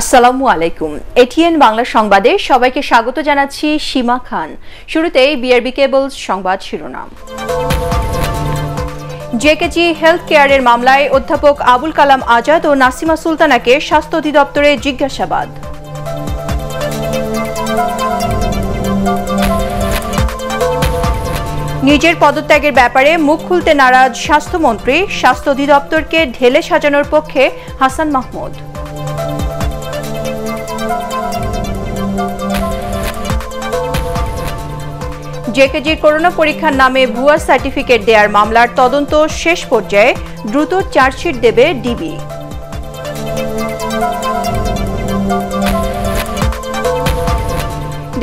আসসালামু আলাইকুম। এটিএন বাংলা সংবাদে সবাইকে স্বাগত জানাচ্ছি সীমা খান। শুরুতেই বিআরবি কেবলস সংবাদ শিরোনাম। জেকেজি হেলথ কেয়ারের মামলায় অধ্যাপক আবুল কালাম আজাদ ও নাসিমা সুলতানাকে স্বাস্থ্য অধিদপ্তরে জিজ্ঞাসাবাদ। নিজের পদত্যাগের ব্যাপারে মুখ খুলতে নারাজ স্বাস্থ্যমন্ত্রী, স্বাস্থ্য অধিদপ্তরকে ঢেলে সাজানোর পক্ষে হাসান মাহমুদ। জেকেজির করোনা পরীক্ষার নামে ভুয়া সার্টিফিকেট দেওয়ার মামলার তদন্ত শেষ পর্যায়ে দ্রুত চার্জশিট দেবে ডিবি।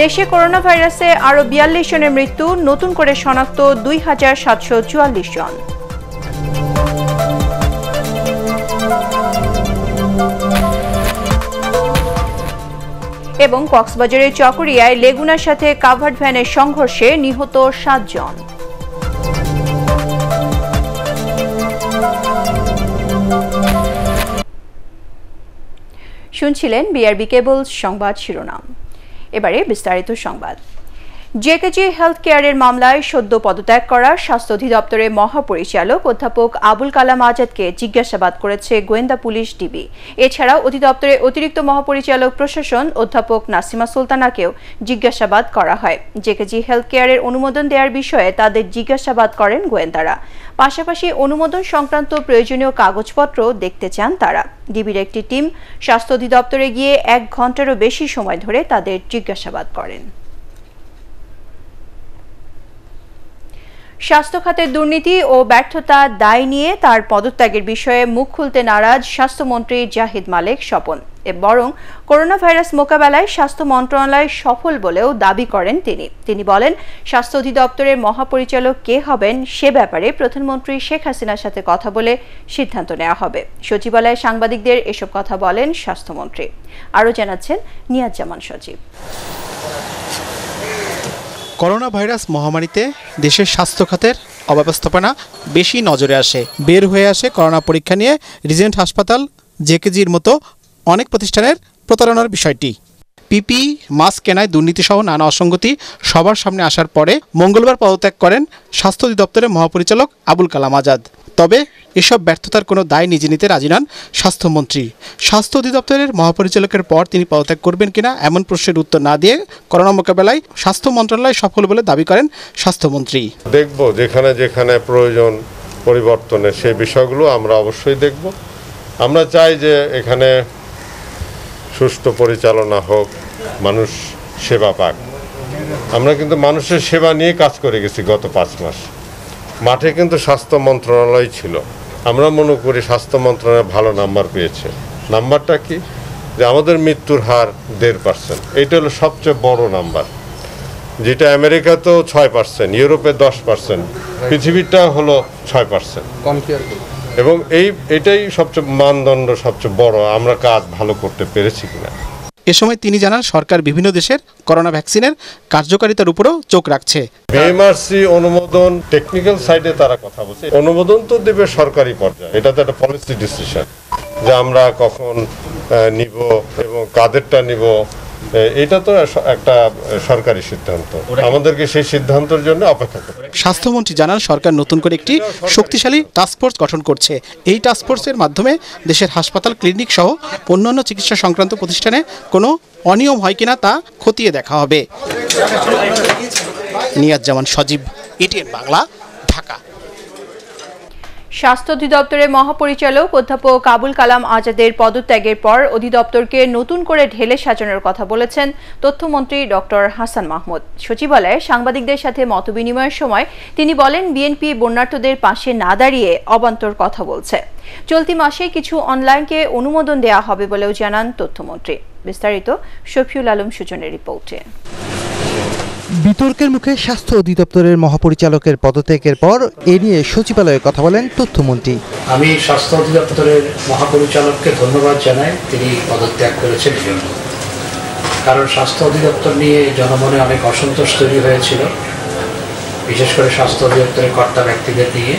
দেশে করোনা ভাইরাসে আরও বিয়াল্লিশ জনের মৃত্যু, নতুন করে শনাক্ত দুই হাজার সাতশো চুয়াল্লিশ জন। এবং কক্সবাজারের চকরিয়ায় লেগুনার সাথে কাভার্ড ভ্যানের সংঘর্ষে নিহত সাতজন। শুনছিলেন বিআরবি কেবল সংবাদ শিরোনাম। এবারে বিস্তারিত সংবাদ। জেকেজি হেলথ কেয়ারের মামলায় সদ্য পদত্যাগ করা স্বাস্থ্য অধিদপ্তরের মহাপরিচালক অধ্যাপক আবুল কালাম আজাদকে জিজ্ঞাসাবাদ করেছে গোয়েন্দা পুলিশ ডিবি। এছাড়াও অধিদপ্তরের অতিরিক্ত মহাপরিচালক প্রশাসন অধ্যাপক নাসিমা সুলতানাকেও জিজ্ঞাসাবাদ করা হয়। জেকেজি হেলথ কেয়ারের অনুমোদন দেওয়ার বিষয়ে তাদের জিজ্ঞাসাবাদ করেন গোয়েন্দারা। পাশাপাশি অনুমোদন সংক্রান্ত প্রয়োজনীয় কাগজপত্র দেখতে চান তারা। ডিবির একটি টিম স্বাস্থ্য অধিদপ্তরে গিয়ে এক ঘন্টারও বেশি সময় ধরে তাদের জিজ্ঞাসাবাদ করেন। স্বাস্থ্য খাতের দুর্নীতি ও ব্যর্থতা দায় নিয়ে তার পদত্যাগের বিষয়ে মুখ খুলতে নারাজ স্বাস্থ্যমন্ত্রী জাহিদ মালেক স্বপন। বরং করোনা ভাইরাস মোকাবেলায় স্বাস্থ্য মন্ত্রণালয় সফল বলেও দাবি করেন তিনি। তিনি বলেন, স্বাস্থ্য অধিদপ্তরের মহাপরিচালক কে হবেন সে ব্যাপারে প্রধানমন্ত্রী শেখ হাসিনার সাথে কথা বলে সিদ্ধান্ত নেওয়া হবে। সচিবালয়ে সাংবাদিকদের এসব কথা বলেন স্বাস্থ্যমন্ত্রী। আরও জানাচ্ছেন নিয়াজ জামান সচিব। করোনা ভাইরাস মহামারীতে দেশের স্বাস্থ্য খাতের অব্যবস্থাপনা বেশি নজরে আসে। বের হয়ে আসে করোনা পরীক্ষা নিয়ে রিজেন্ট হাসপাতাল জেকেজির মতো অনেক প্রতিষ্ঠানের প্রতারণার বিষয়টি। পিপি, মাস্ক কেনায় দুর্নীতিসহ নানা অসঙ্গতি সবার সামনে আসার পরে মঙ্গলবার পদত্যাগ করেন স্বাস্থ্য অধিদপ্তরের মহাপরিচালক আবুল কালাম আজাদ। তবে এসব ব্যর্থতার কোনো দায় নিজে নিতে রাজি নন স্বাস্থ্যমন্ত্রী। স্বাস্থ্য অধিদপ্তরের মহাপরিচালকের পর তিনি পদত্যাগ করবেন কিনা এমন প্রশ্নের উত্তর না দিয়ে করোনা মোকাবেলায় স্বাস্থ্য মন্ত্রণালয় সফল বলে দাবি করেন স্বাস্থ্যমন্ত্রী। দেখব যেখানে যেখানে প্রয়োজন পরিবর্তনের সেই বিষয়গুলো আমরা অবশ্যই দেখব। আমরা চাই যে এখানে সুষ্ঠু পরিচালনা হোক, মানুষ সেবা পাক। আমরা কিন্তু মানুষের সেবা নিয়ে কাজ করে গেছি গত পাঁচ মাস। মাঠে কিন্তু স্বাস্থ্য মন্ত্রণালয় ছিল। আমরা মনে করি স্বাস্থ্য মন্ত্রণালয় ভালো নাম্বার পেয়েছে। নাম্বারটা কি? যে আমাদের মৃত্যুর হার দেড় পার্সেন্ট এইটা হলো সবচেয়ে বড় নাম্বার। যেটা আমেরিকাতেও ছয় পার্সেন্ট ইউরোপে দশ পার্সেন্ট পৃথিবীটা হলো ছয় পার্সেন্ট এবং এই এটাই সবচেয়ে মানদণ্ড সবচেয়ে বড়। আমরা কাজ ভালো করতে পেরেছি কিনা। এ সময় তিনি জানান, সরকার বিভিন্ন দেশের করোনা ভ্যাকসিনের কার্যকারিতার উপরও চোখ রাখছে। এমআরসি অনুমোদন টেকনিক্যাল সাইডে তারা কথা বলছে। অনুমোদন তো দেবে সরকারি পর্যায়ে। এটা তো একটা পলিসি ডিসিশন যে আমরা কখন নিব এবং কাদেরটা নিব এটা তো একটা সরকারি সিদ্ধান্ত। আমাদেরকে সেই সিদ্ধান্তের জন্য অপেক্ষা করতে স্বাস্থ্যমন্ত্রী জানান সরকার নতুন করে একটি শক্তিশালী টাস্কফোর্স গঠন করছে। এই টাস্কফোর্সের মাধ্যমে দেশের হাসপাতাল ক্লিনিক সহ অন্যান্য চিকিৎসা সংক্রান্ত প্রতিষ্ঠানে কোনো অনিয়ম হয় কিনা তা খতিয়ে দেখা হবে। নিয়াজ জামান সজীব এটিএন বাংলা ঢাকা। স্বাস্থ্য অধিদপ্তরের মহাপরিচালক অধ্যাপক আবুল কালাম আজাদের পদত্যাগের পর অধিদপ্তরকে নতুন করে ঢেলে সাজানোর কথা বলেছেন তথ্যমন্ত্রী ডক্টর হাসান মাহমুদ। সচিবালয়ে সাংবাদিকদের সাথে মতবিনিময়ের সময় তিনি বলেন, বিএনপি বন্যার্থদের পাশে না দাঁড়িয়ে অবান্তর কথা বলছে। চলতি মাসে কিছু অনলাইনকে অনুমোদন দেওয়া হবে বলেও জানান তথ্যমন্ত্রী। বিস্তারিত শফিউল আলম সুজনের রিপোর্টে। বিতর্কের মুখে স্বাস্থ্য অধিদপ্তরের মহাপরিচালকের পদত্যাগের পর এ নিয়ে সচিবালয়ে কথা বলেন তথ্যমন্ত্রী। আমি স্বাস্থ্য অধিদপ্তরের মহাপরিচালককে ধন্যবাদ জানাই, তিনি পদত্যাগ করেছেন জন্য। কারণ স্বাস্থ্য অধিদপ্তর নিয়ে জনমনে অনেক অসন্তোষ তৈরি হয়েছিল, বিশেষ করে স্বাস্থ্য অধিদপ্তরের কর্তা ব্যক্তিদের নিয়ে।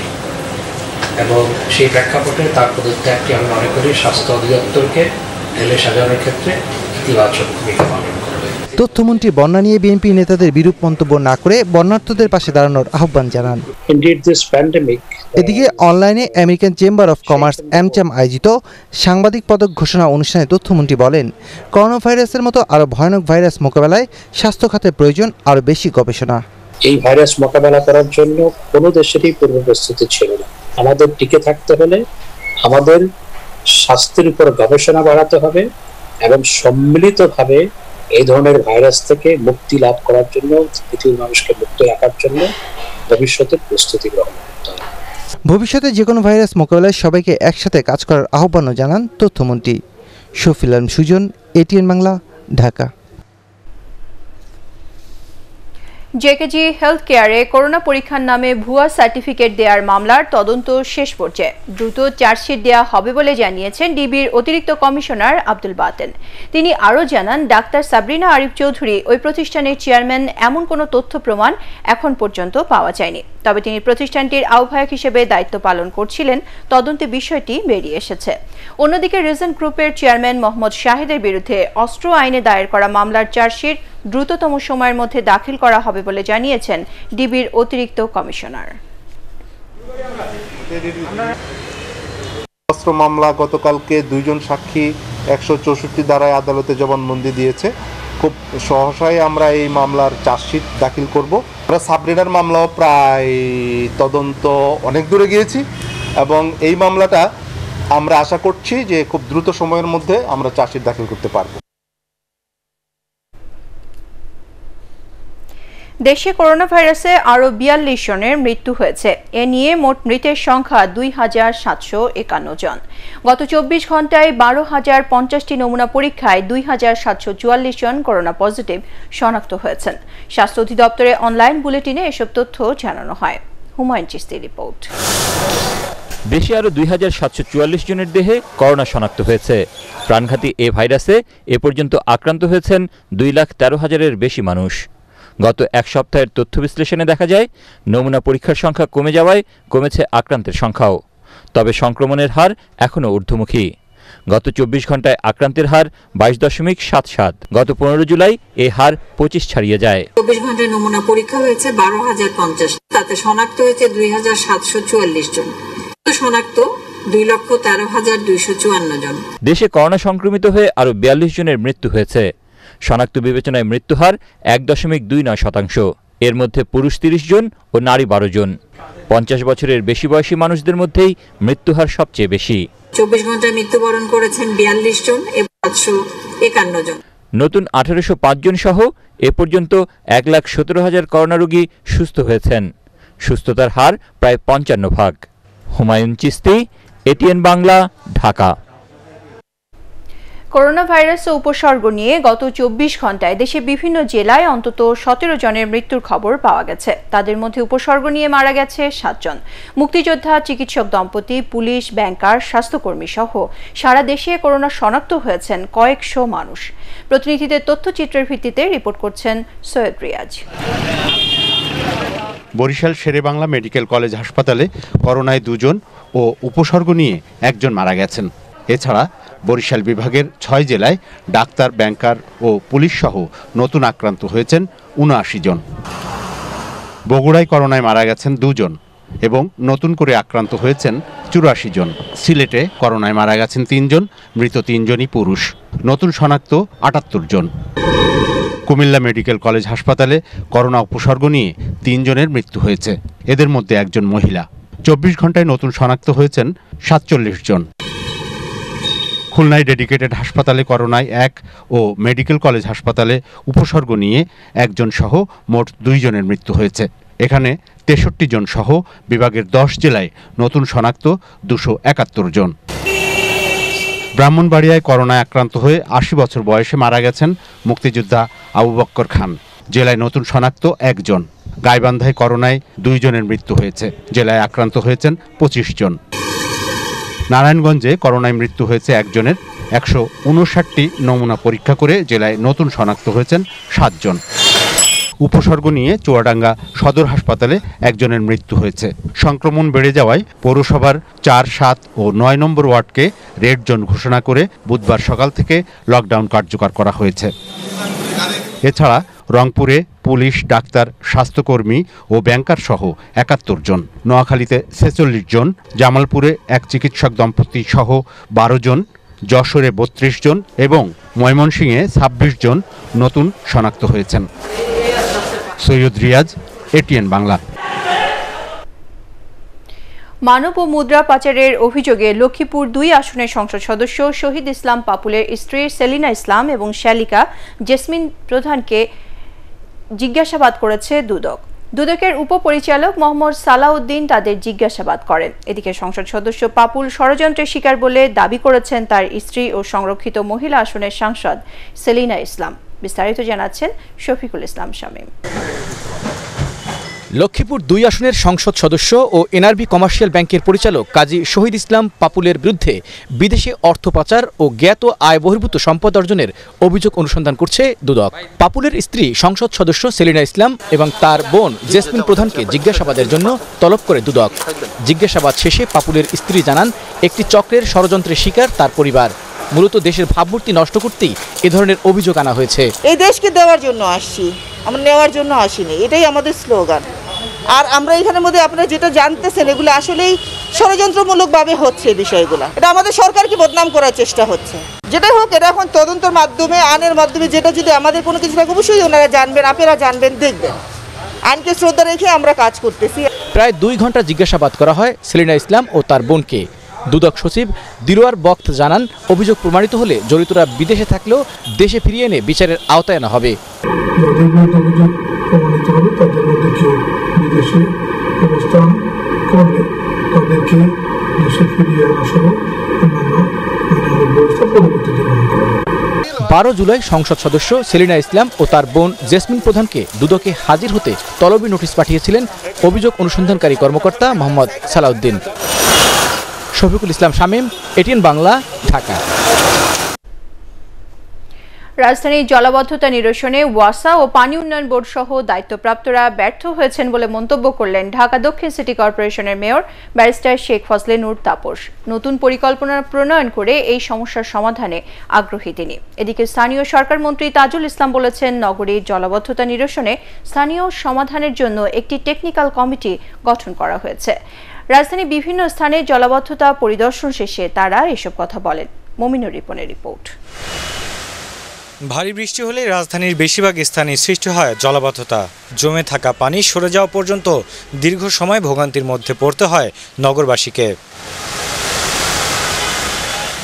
এবং সেই প্রেক্ষাপটে তার পদত্যাগটি আমি মনে করি স্বাস্থ্য অধিদপ্তরকে ঢেলে সাজানোর ক্ষেত্রে ইতিবাচক ভূমিকা পালন তথ্যমন্ত্রী বন্যা নিয়ে বিএনপি নেতাদের বিরূপ মন্তব্য না করে বন্যার্থদের পাশে দাঁড়ানোর আহ্বান জানান। Pandemic এদিকে অনলাইনে American chamber of commerce AmCham আয়োজিত সাংবাদিক পদক ঘোষণা অনুষ্ঠানে তথ্যমন্ত্রী বলেন করোনা ভাইরাসের মতো আরও ভয়ানক ভাইরাস মোকাবেলায় স্বাস্থ্য খাতের প্রয়োজন আরও বেশি গবেষণা। এই ভাইরাস মোকাবেলা করার জন্য কোনো দেশেরই পূর্ব প্রস্তুতি ছিল না। আমাদের টিকে থাকতে হলে আমাদের স্বাস্থ্যের উপর গবেষণা বাড়াতে হবে এবং সম্মিলিতভাবে এই ধরনের ভাইরাস থেকে মুক্তি লাভ করার জন্য, পৃথিবীর মানুষকে মুক্ত রাখার জন্য ভবিষ্যতে প্রস্তুতি গ্রহণ করতে হবে। ভবিষ্যতে যে কোনো ভাইরাস মোকাবেলায় সবাইকে একসাথে কাজ করার আহ্বানও জানান তথ্যমন্ত্রী Shafil Sujan, ATN Bangla, Dhaka. JKG health কেয়ারে করোনা পরীক্ষার নামে ভুয়া সার্টিফিকেট দেওয়ার মামলার তদন্ত শেষ পর্যায়ে। দ্রুত চার্জশিট দেওয়া হবে বলে জানিয়েছেন ডিবির অতিরিক্ত কমিশনার আব্দুল বাতেন। তিনি আরও জানান, ডাক্তার সাবরিনা আরিফ চৌধুরী ওই প্রতিষ্ঠানের চেয়ারম্যান, এমন কোনো তথ্য প্রমাণ এখন পর্যন্ত পাওয়া যায়নি। তবে তিনি প্রতিষ্ঠানটির আহ্বায়ক হিসেবে দায়িত্ব পালন করছিলেন, তদন্তে বিষয়টি বেরিয়ে এসেছে। অন্যদিকে রিজন গ্রুপের চেয়ারম্যান মোহাম্মদ শাহিদের বিরুদ্ধে অস্ত্র আইনে দায়ের করা মামলার চার্জশিট দ্রুততম সময়ের মধ্যে দাখিল করা হবে বলে জানিয়েছেন ডিবির অতিরিক্ত কমিশনার। অস্ত্র মামলা গতকালকে দুইজন সাক্ষী একশো চৌষট্টি ধারায় আদালতে জবানবন্দি দিয়েছে। খুব সহসাই আমরা এই মামলার চার্জশিট দাখিল করব। আমরা সাবরিনার মামলাও প্রায় তদন্ত অনেক দূরে গিয়েছি এবং এই মামলাটা আমরা আশা করছি যে খুব দ্রুত সময়ের মধ্যে আমরা চার্জশিট দাখিল করতে পারব। দেশে করোনা ভাইরাসে আরও বিয়াল্লিশ জনের মৃত্যু হয়েছে। এ নিয়ে মোট মৃতের সংখ্যা দুই হাজার সাতশো একান্ন জন। গত চব্বিশ ঘন্টায় বারো হাজার পঞ্চাশটি নমুনা পরীক্ষায় দুই হাজার সাতশো চুয়াল্লিশ জন করোনা পজিটিভ শনাক্ত হয়েছেন। স্বাস্থ্য অধিদপ্তরের অনলাইন বুলেটিনে এসব তথ্য জানানো হয়। হুমায়ুন চিস্তি রিপোর্ট। দেশে আরও দুই হাজার সাতশো চুয়াল্লিশ জনের দেহে করোনা শনাক্ত হয়েছে। প্রাণঘাতী এ ভাইরাসে এ পর্যন্ত আক্রান্ত হয়েছেন দুই লাখ তেরো হাজারের বেশি মানুষ। গত এক সপ্তাহের তথ্য বিশ্লেষণে দেখা যায় নমুনা পরীক্ষার সংখ্যা কমে যাওয়ায় কমেছে আক্রান্তের সংখ্যাও। তবে সংক্রমণের হার এখনও ঊর্ধ্বমুখী। গত চব্বিশ ঘন্টায় আক্রান্তের হার বাইশ দশমিক সাত সাত। গত পনেরো জুলাই এ হার পঁচিশ ছাড়িয়ে যায়। চব্বিশ ঘন্টায় নমুনা পরীক্ষা হয়েছে বারো হাজার পঞ্চাশ। তাতে শনাক্ত হয়েছে দুই হাজার সাতশো চুয়াল্লিশ জন। শনাক্ত দুই লক্ষ তেরো হাজার দুইশো চুয়ান্ন জন। দেশে করোনা সংক্রমিত হয়ে আরও বিয়াল্লিশ জনের মৃত্যু হয়েছে। শনাক্ত বিবেচনায় মৃত্যুহার এক দশমিক দুই নয় শতাংশ। এর মধ্যে পুরুষ তিরিশ জন ও নারী বারো জন। পঞ্চাশ বছরের বেশি বয়সী মানুষদের মধ্যেই মৃত্যুহার সবচেয়ে বেশি। চব্বিশ ঘন্টায় মৃত্যুবরণ করেছেন বিয়াল্লিশ জন এবং সাতশো একান্ন জন। নতুন আঠারোশো পাঁচ জন সহ এ পর্যন্ত এক লাখ সতেরো হাজার করোনা রোগী সুস্থ হয়েছেন। সুস্থতার হার প্রায় পঞ্চান্ন ভাগ। হুমায়ুন চিস্তি এটিএন বাংলা ঢাকা। করোনা ও উপসর্গ নিয়ে গত চব্বিশ ঘন্টায় দেশে বিভিন্ন জেলায় অন্তত সতেরো জনের মৃত্যুর খবর পাওয়া গেছে। তাদের মধ্যে উপসর্গ নিয়ে মারা গেছে সাতজন। মুক্তিযোদ্ধা, চিকিৎসক দম্পতি, পুলিশ, ব্যাংকার, স্বাস্থ্যকর্মী সহ সারা দেশে করোনা শনাক্ত হয়েছেন কয়েকশো মানুষ। প্রতিনিধিদের তথ্যচিত্রের ভিত্তিতে রিপোর্ট করছেন সৈয়দ রিয়াজ। বরিশাল শেরেবাংলা মেডিকেল কলেজ হাসপাতালে করোনায় দুজন ও উপসর্গ নিয়ে একজন মারা গেছেন। এছাড়া বরিশাল বিভাগের ছয় জেলায় ডাক্তার, ব্যাংকার ও পুলিশ সহ নতুন আক্রান্ত হয়েছেন উনআশি জন। বগুড়ায় করোনায় মারা গেছেন দুজন এবং নতুন করে আক্রান্ত হয়েছেন চুরাশি জন। সিলেটে করোনায় মারা গেছেন তিনজন, মৃত তিনজনই পুরুষ। নতুন শনাক্ত আটাত্তর জন। কুমিল্লা মেডিকেল কলেজ হাসপাতালে করোনা উপসর্গ নিয়ে তিনজনের মৃত্যু হয়েছে। এদের মধ্যে একজন মহিলা। চব্বিশ ঘন্টায় নতুন শনাক্ত হয়েছেন সাতচল্লিশ জন। খুলনায় ডেডিকেটেড হাসপাতালে করোনায় এক ও মেডিকেল কলেজ হাসপাতালে উপসর্গ নিয়ে একজন সহ মোট দুইজনের মৃত্যু হয়েছে। এখানে তেষট্টি জন সহ বিভাগের দশ জেলায় নতুন শনাক্ত দুশো একাত্তর জন। ব্রাহ্মণবাড়িয়ায় করোনায় আক্রান্ত হয়ে আশি বছর বয়সে মারা গেছেন মুক্তিযোদ্ধা আবু বক্কর খান। জেলায় নতুন শনাক্ত একজন। গাইবান্ধায় করোনায় দুইজনের মৃত্যু হয়েছে। জেলায় আক্রান্ত হয়েছেন পঁচিশ জন। নারায়ণগঞ্জে করোনায় মৃত্যু হয়েছে একজনের। একশো উনষাটটি নমুনা পরীক্ষা করে জেলায় নতুন শনাক্ত হয়েছেন সাতজন। উপসর্গ নিয়ে চুয়াডাঙ্গা সদর হাসপাতালে একজনের মৃত্যু হয়েছে। সংক্রমণ বেড়ে যাওয়ায় পৌরসভার চার, সাত ও নয় নম্বর ওয়ার্ডকে রেড জোন ঘোষণা করে বুধবার সকাল থেকে লকডাউন কার্যকর করা হয়েছে। এছাড়া রংপুরে পুলিশ, ডাক্তার, স্বাস্থ্যকর্মী ও ব্যাংকার সহ একাত্তর জন। নোয়াখালীতে ছেচল্লিশ জন, জামালপুরে এক চিকিৎসক দম্পতি সহ বারো জন, যশোরে বত্রিশ জন এবং ময়মনসিংহে ছাব্বিশ জন নতুন শনাক্ত হয়েছেন। সৈয়দ রিয়াজ, এটিএন বাংলা। মানব ও মুদ্রা পাচারের অভিযোগে লক্ষ্মীপুর দুই আসনের সংসদ সদস্য শহীদ ইসলাম পাপুলের স্ত্রী সেলিনা ইসলাম এবং শ্যালিকা জেসমিন প্রধানকে জিজ্ঞাসাবাদ করেছে দুদক। দুদকের উপপরিচালক মোহাম্মদ সালাউদ্দিন তাদের জিজ্ঞাসাবাদ করেন। এদিকে সংসদ সদস্য পাপুল ষড়যন্ত্রের শিকার বলে দাবি করেছেন তার স্ত্রী ও সংরক্ষিত মহিলা আসনের সাংসদ সেলিনা ইসলাম। বিস্তারিত জানাচ্ছেন শফিকুল ইসলাম শামীম। লক্ষ্মীপুর দুই আসনের সংসদ সদস্য ও এনআরবি কমার্শিয়াল ব্যাংকের পরিচালক কাজী শহীদ ইসলাম পাপুলের বিরুদ্ধে বিদেশে অর্থ পাচার ও জ্ঞাত আয় বহির্ভূত সম্পদ অর্জনের অভিযোগ অনুসন্ধান করছে দুদক। পাপুলের স্ত্রী সংসদ সদস্য সেলিনা ইসলাম এবং তার বোন জেসমিন প্রধানকে জিজ্ঞাসাবাদের জন্য তলব করে দুদক। জিজ্ঞাসাবাদ শেষে পাপুলের স্ত্রী জানান, একটি চক্রের ষড়যন্ত্রের শিকার তার পরিবার। মূলত দেশের ভাবমূর্তি নষ্ট করতেই এ ধরনের অভিযোগ আনা হয়েছে। এই দেশকে দেওয়ার জন্য আসছি। আমরা নেওয়ার জন্য আসিনি। এটাই আমাদের স্লোগান। আর আমরা এখানের মধ্যে আপনারা যেটা জানতেছেন, এগুলো আসলেই ষড়যন্ত্রমূলকভাবে হচ্ছে বিষয়গুলো। এটা আমাদের সরকারকে বদনাম করার চেষ্টা হচ্ছে? যেটাই হোক, এটা এখন তদন্তের মাধ্যমে, আইনের মাধ্যমে, যেটা যদি আমাদের কোনো কিছু থাকে, অবশ্যই ওনারা জানবেন, আপনারা জানবেন, দেখবেন। আইনকে শ্রদ্ধা রেখে আমরা কাজ করতেছি। প্রায় দুই ঘণ্টা জিজ্ঞাসাবাদ করা হয় সেলিনা ইসলাম ও তার বোনকে। দুদক সচিব দিরোয়ার বক্ত জানান, অভিযোগ প্রমাণিত হলে জড়িতরা বিদেশে থাকলেও দেশে ফিরিয়ে এনে বিচারের আওতায় আনা হবে। বিদেশে অবস্থান করলে তাদেরকে দেশে ফিরিয়ে আনা সহ অন্যান্য ব্যবস্থা গ্রহণ করা বারো জুলাই সংসদ সদস্য সেলিনা ইসলাম ও তার বোন জেসমিন প্রধানকে দুদকে হাজির হতে তলবি নোটিশ পাঠিয়েছিলেন অভিযোগ অনুসন্ধানকারী কর্মকর্তা মোহাম্মদ সালাউদ্দিন। শফিকুল ইসলাম শামীম, এটিএন বাংলা, ঢাকা। রাজধানীর জলাবদ্ধতা নিরসনে ওয়াসা ও পানি উন্নয়ন বোর্ড সহ দায়িত্বপ্রাপ্তরা ব্যর্থ হয়েছেন বলে মন্তব্য করলেন ঢাকা দক্ষিণ সিটি কর্পোরেশনের মেয়র ব্যারিস্টার শেখ ফজলে নূর তাপস। নতুন পরিকল্পনা প্রণয়ন করে এই সমস্যার সমাধানে আগ্রহী তিনি। এদিকে স্থানীয় সরকার মন্ত্রী তাজুল ইসলাম বলেছেন নগরীর জলাবদ্ধতা নিরসনে স্থানীয় সমাধানের জন্য একটি টেকনিক্যাল কমিটি গঠন করা হয়েছে। রাজধানীর বিভিন্ন স্থানে জলাবদ্ধতা পরিদর্শন শেষে তারা এসব কথা বলেন। মমিনুর রিপনের রিপোর্ট। ভারী বৃষ্টি হলে রাজধানীর বেশিরভাগ স্থানে সৃষ্টি হয় জলাবদ্ধতা। জমে থাকা পানি সরে যাওয়া পর্যন্ত দীর্ঘ সময় ভোগান্তির মধ্যে পড়তে হয় নগরবাসীকে।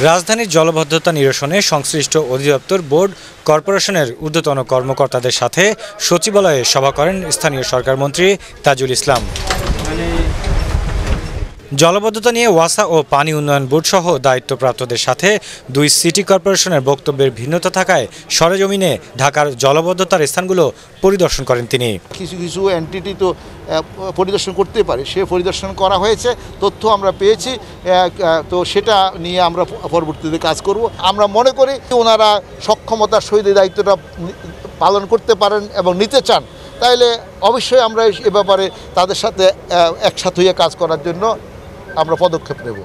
রাজধানীর জলবদ্ধতা নিরসনে সংশ্লিষ্ট অধিদপ্তর, বোর্ড, কর্পোরেশনের ঊর্ধ্বতন কর্মকর্তাদের সাথে সচিবালয়ে সভা করেন স্থানীয় সরকারমন্ত্রী তাজুল ইসলাম। জলবদ্ধতা নিয়ে ওয়াসা ও পানি উন্নয়ন বোর্ড সহ দায়িত্বপ্রাপ্তদের সাথে দুই সিটি কর্পোরেশনের বক্তব্যের ভিন্নতা থাকায় সরেজমিনে ঢাকার জলবদ্ধতার স্থানগুলো পরিদর্শন করেন তিনি। কিছু কিছু এন্টিটি তো পরিদর্শন করতে পারে, সে পরিদর্শন করা হয়েছে, তথ্য আমরা পেয়েছি তো সেটা নিয়ে আমরা পরবর্তীতে কাজ করব। আমরা মনে করি ওনারা সক্ষমতার সহিত দায়িত্বটা পালন করতে পারেন এবং নিতে চান, তাইলে অবশ্যই আমরা এ ব্যাপারে তাদের সাথে একসাথে হয়ে কাজ করার জন্য আমরা পদক্ষেপ নেব।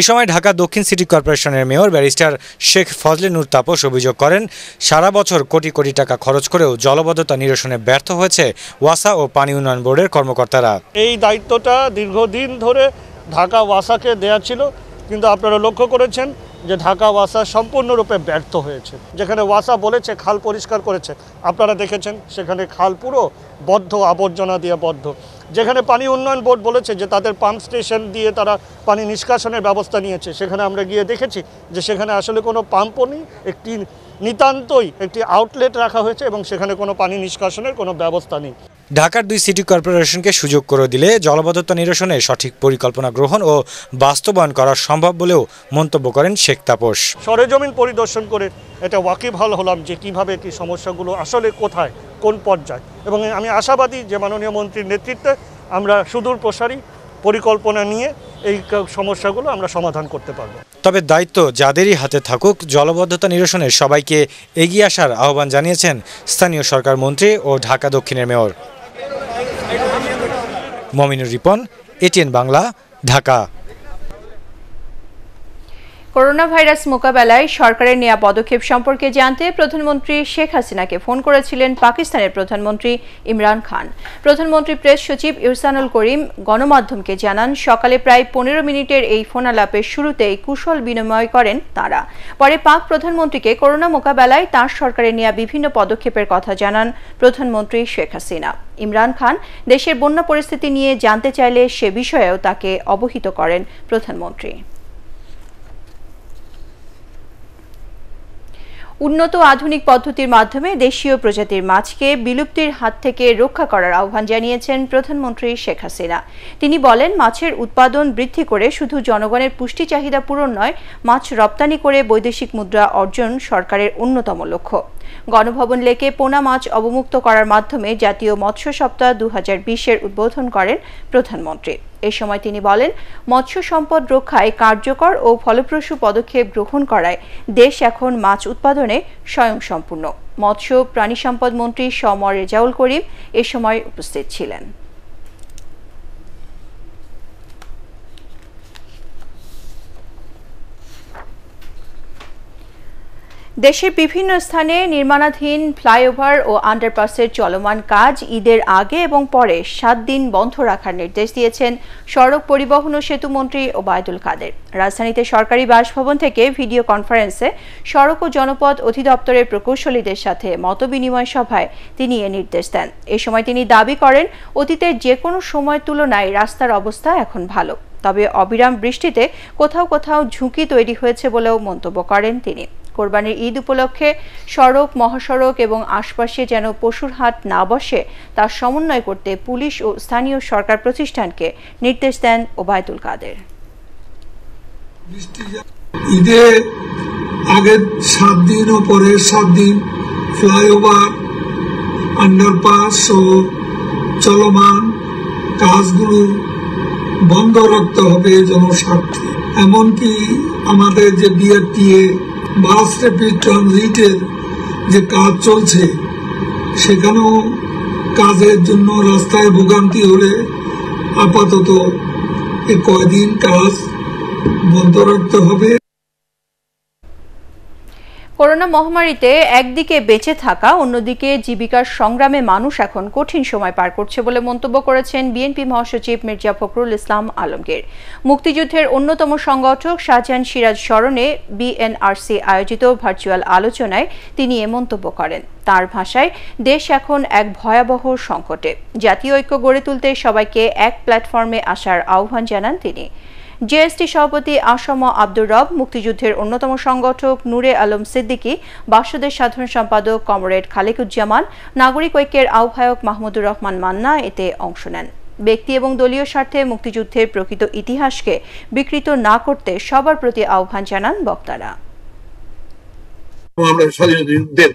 এ সময় ঢাকা দক্ষিণ সিটি কর্পোরেশনের মেয়র ব্যারিস্টার শেখ ফজলে নূর তাপস অভিযোগ করেন সারা বছর কোটি কোটি টাকা খরচ করেও জলবদ্ধতা নিরসনে ব্যর্থ হয়েছে ওয়াসা ও পানি উন্নয়ন বোর্ডের কর্মকর্তারা। এই দায়িত্বটা দীর্ঘদিন ধরে ঢাকা ওয়াসাকে দেয়া ছিল কিন্তু আপনারা লক্ষ্য করেছেন যে ঢাকা ওয়াসা সম্পূর্ণরূপে ব্যর্থ হয়েছে। যেখানে ওয়াসা বলেছে খাল পরিষ্কার করেছে আপনারা দেখেছেন সেখানে খাল পুরো বদ্ধ আবর্জনা দিয়ে বদ্ধ। যেখানে পানি উন্নয়ন বোর্ড বলেছে যে তাদের পাম্প স্টেশন দিয়ে তারা পানি নিষ্কাশনের ব্যবস্থা নিয়েছে। সেখানে আমরা গিয়ে দেখেছি যে সেখানে আসলে কোনো পাম্পও নেই একটি নিতান্তই একটি আউটলেট রাখা হয়েছে এবং সেখানে কোনো পানি নিষ্কাশনের কোনো ব্যবস্থা নেই। ঢাকার দুই সিটি কর্পোরেশনকে সুযোগ করে দিলে জলবদ্ধতা নিরসনে সঠিক পরিকল্পনা গ্রহণ ও বাস্তবায়ন করা সম্ভব বলেও মন্তব্য করেন শেখ তাপস। সরেজমিন পরিদর্শন করে এটা ওয়াকিবহাল হলাম যে কীভাবে কি সমস্যাগুলো আসলে কোথায় কোন পর্যায়ে। এবং আমি আশাবাদী যে মাননীয় মন্ত্রীর নেতৃত্বে আমরা সুদূর প্রসারী পরিকল্পনা নিয়ে এই সমস্যাগুলো আমরা সমাধান করতে পারব। তবে দায়িত্ব যাদেরই হাতে থাকুক, জলবদ্ধতা নিরসনে সবাইকে এগিয়ে আসার আহ্বান জানিয়েছেন স্থানীয় সরকার মন্ত্রী ও ঢাকা দক্ষিণের mayor. Mominur Ripon, ATN Bangla, Dhaka. Corona virus মোকাবেলায় সরকারের নেওয়া পদক্ষেপ সম্পর্কে জানতে প্রধানমন্ত্রী শেখ হাসিনাকে ফোন করেছিলেন পাকিস্তানের প্রধানমন্ত্রী ইমরান খান। প্রধানমন্ত্রী প্রেস সচিব ইরসানুল করিম গণমাধ্যমকে জানান, সকালে প্রায় পনেরো মিনিটের এই ফোন আলাপের শুরুতেই কুশল বিনিময় করেন তারা। পরে পাক প্রধানমন্ত্রীকে করোনা মোকাবেলায় তাঁর সরকারের নেওয়া বিভিন্ন পদক্ষেপের কথা জানান প্রধানমন্ত্রী শেখ হাসিনা। ইমরান খান দেশের বন্যা পরিস্থিতি নিয়ে জানতে চাইলে সে বিষয়েও তাকে অবহিত করেন প্রধানমন্ত্রী। উন্নত আধুনিক পদ্ধতির মাধ্যমে দেশীয় প্রজাতির মাছকে বিলুপ্তির হাত থেকে রক্ষা করার আহ্বান জানিয়েছেন প্রধানমন্ত্রী শেখ হাসিনা। তিনি বলেন, মাছের উৎপাদন বৃদ্ধি করে শুধু জনগণের পুষ্টি চাহিদা পূরণ নয়, মাছ রপ্তানি করে বৈদেশিক মুদ্রা অর্জন সরকারের অন্যতম লক্ষ্য। গণভবন লেকে পোনা মাছ অবমুক্ত করার মাধ্যমে জাতীয় মৎস্য সপ্তাহ দু হাজার উদ্বোধন করেন প্রধানমন্ত্রী। এ সময় তিনি বলেন, মৎস্য সম্পদ রক্ষায় কার্যকর ও ফলপ্রসূ পদক্ষেপ গ্রহণ করায় দেশ এখন মাছ উৎপাদনে স্বয়ংসম্পূর্ণ। মৎস্য প্রাণী সম্পদ মন্ত্রী সমর রেজাউল করিম এ সময় উপস্থিত ছিলেন। দেশের বিভিন্ন স্থানে নির্মাণাধীন ফ্লাইওভার ও আন্ডারপাসের চলমান কাজ ঈদের আগে এবং পরে সাত দিন বন্ধ রাখার নির্দেশ দিয়েছেন সড়ক পরিবহন ও সেতু মন্ত্রী ওবায়দুল কাদের। রাজধানীতে সরকারি বাসভবন থেকে ভিডিও কনফারেন্সে সড়ক ও জনপদ অধিদপ্তরের প্রকৌশলীদের সাথে মতবিনিময় সভায় তিনি এ নির্দেশ দেন। এ সময় তিনি দাবি করেন, অতীতের যে কোনো সময় তুলনায় রাস্তার অবস্থা এখন ভালো। তবে অবিরাম বৃষ্টিতে কোথাও কোথাও ঝুঁকি তৈরি হয়েছে বলেও মন্তব্য করেন তিনি। কোরবানির ঈদ উপলক্ষে সড়ক, মহাসড়ক এবং আশপাশে যেন পশুর হাট না বসে তার সমন্বয় করতে পুলিশ ও স্থানীয় সরকার প্রতিষ্ঠানকে নির্দেশ দেন ওবায়দুল কাদের। ঈদে আগের সাত দিন ও পরের সাত দিন ফ্লাইওভার, আন্ডারপাস ও চলমান কাজগুলো বন্ধ রাখতে হবে জনস্বার্থে। এমনকি আমাদের যে বিআরটিএ বাস র্যাপিড ট্রানজিটের যে কাজ চলছে, সেখানেও কাজের জন্য রাস্তায় ভোগান্তি হলে আপাতত এ কয়দিন কাজ বন্ধ রাখতে হবে। করোনা মহামারীতে একদিকে বেঁচে থাকা, অন্যদিকে জীবিকার সংগ্রামে মানুষ এখন কঠিন সময় পার করছে বলে মন্তব্য করেছেন বিএনপি মহাসচিব মির্জা ফখরুল ইসলাম আলমগীর। মুক্তিযুদ্ধের অন্যতম সংগঠক শাহজাহান সিরাজ স্মরণে বিএনআরসি আয়োজিত ভার্চুয়াল আলোচনায় তিনি এ মন্তব্য করেন। তার ভাষায়, দেশ এখন এক ভয়াবহ সংকটে। জাতীয় ঐক্য গড়ে তুলতে সবাইকে এক প্ল্যাটফর্মে আসার আহ্বান জানান তিনি। জেএসটি সভাপতি আসম আব্দুর রব, মুক্তিযুদ্ধের অন্যতম সংগঠক নূরে আলম সিদ্দিকী, বাসদের সাধারণ সম্পাদক কমরেড খালেকুজ্জামান, নাগরিক ঐক্যের আহ্বায়ক মাহমুদুর রহমান মান্না এতে অংশ নেন। ব্যক্তি এবং দলীয় স্বার্থে মুক্তিযুদ্ধের প্রকৃত ইতিহাসকে বিকৃত না করতে সবার প্রতি আহ্বান জানান বক্তারা। স্বাধীনতা